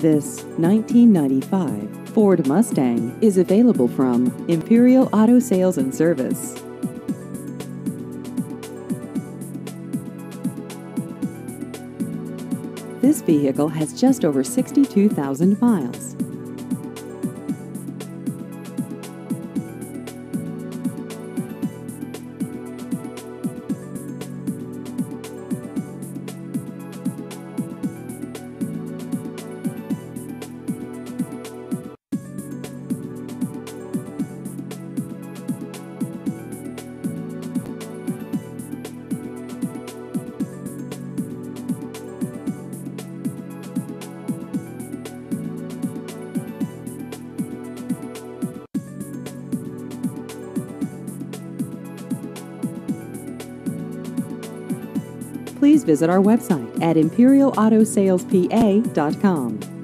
This 1995 Ford Mustang is available from Imperial Auto Sales and Service. This vehicle has just over 62,000 miles. Please visit our website at imperialautosalespa.com.